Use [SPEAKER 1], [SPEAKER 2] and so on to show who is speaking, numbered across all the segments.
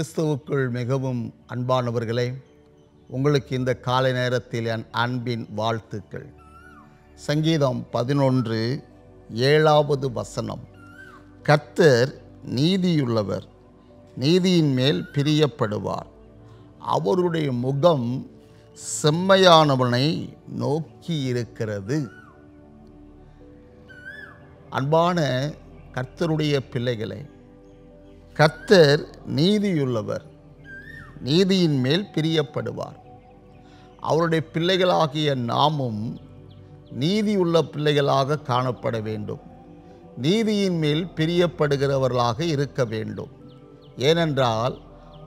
[SPEAKER 1] கிறிஸ்துவுக்குள் மிகவும் அன்பானவர்களே உங்களுக்கு இந்த காலை நேரத்தில் என் அன்பின் வாழ்த்துக்கள். சங்கீதம் பதினொன்று ஏழாவது வசனம். கர்த்தர் நீதியுள்ளவர் நீதியின் மேல் பிரியப்படுவார். அவருடைய முகம் செம்மையானவனை நோக்கி இருக்கிறது. அன்பான கர்த்தருடைய பிள்ளைகளை கர்த்தர் நீதியுள்ளவர் நீதியின் மேல் பிரியப்படுவார். அவருடைய பிள்ளைகளாகிய நாமும் நீதியுள்ள பிள்ளைகளாக காணப்பட வேண்டும். நீதியின் மேல் பிரியப்படுகிறவர்களாக இருக்க வேண்டும். ஏனென்றால்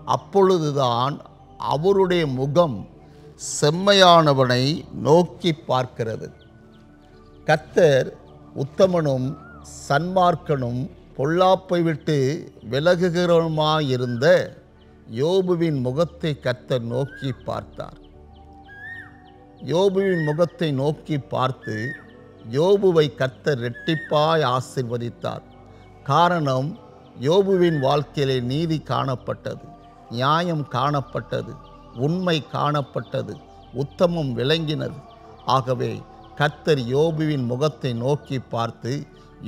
[SPEAKER 1] அப்பொழுதுதான் அவருடைய முகம் செம்மையானவனை நோக்கி பார்க்கிறது. கத்தர் உத்தமனும் சன்மார்க்கனும் பொல்லாப்பை விட்டு விலகுகிறவனுமாயிருந்த யோபுவின் முகத்தை கர்த்தர் நோக்கி பார்த்தார். யோபுவின் முகத்தை நோக்கி பார்த்து யோபுவை கர்த்தர் ரெட்டிப்பாய் ஆசிர்வதித்தார். காரணம் யோபுவின் வாழ்க்கையிலே நீதி காணப்பட்டது நியாயம் காணப்பட்டது உண்மை காணப்பட்டது உத்தமம் விளங்கினது. ஆகவே கர்த்தர் யோபுவின் முகத்தை நோக்கி பார்த்து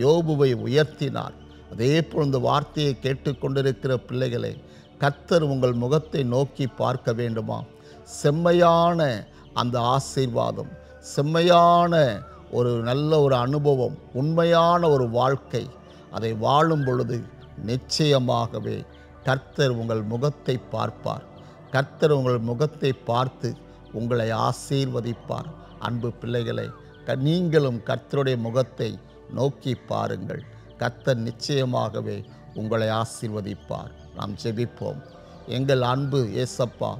[SPEAKER 1] யோபுவை உயர்த்தினார். அதே போல் இந்த வார்த்தையை கேட்டுக்கொண்டிருக்கிற பிள்ளைகளே கர்த்தர் உங்கள் முகத்தை நோக்கி பார்க்க வேண்டுமா? செம்மையான அந்த ஆசீர்வாதம் செம்மையான ஒரு நல்ல ஒரு அனுபவம் உண்மையான ஒரு வாழ்க்கை அதை வாழும் பொழுது நிச்சயமாகவே கர்த்தர் உங்கள் முகத்தை பார்ப்பார். கர்த்தர் உங்கள் முகத்தை பார்த்து உங்களை ஆசீர்வதிப்பார். அன்பு பிள்ளைகளை க- நீங்களும் கர்த்தருடைய முகத்தை நோக்கி பாருங்கள். கத்தர் நிச்சயமாகவே உங்களை ஆசீர்வதிப்பார். நாம் ஜெபிப்போம். எங்கள் அன்பு ஏசப்பா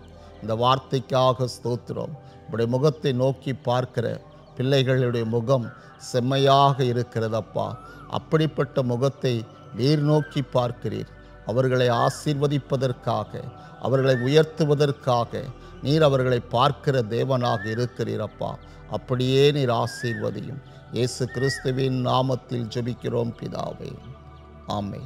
[SPEAKER 1] இந்த வார்த்தைக்காக ஸ்தோத்திரம். உடைய முகத்தை நோக்கி பார்க்கிற பிள்ளைகளுடைய முகம் செம்மையாக இருக்கிறதப்பா. அப்படிப்பட்ட முகத்தை நீர் நோக்கி பார்க்கிறீர். அவர்களை ஆசீர்வதிப்பதற்காக அவர்களை உயர்த்துவதற்காக நீர் அவர்களை பார்க்கிற தேவனாக இருக்கிறீரப்பா. அப்படியே நீர் ஆசீர்வதியும். இயேசு கிறிஸ்துவின் நாமத்தில் ஜெபிக்கிறோம் பிதாவே. ஆமை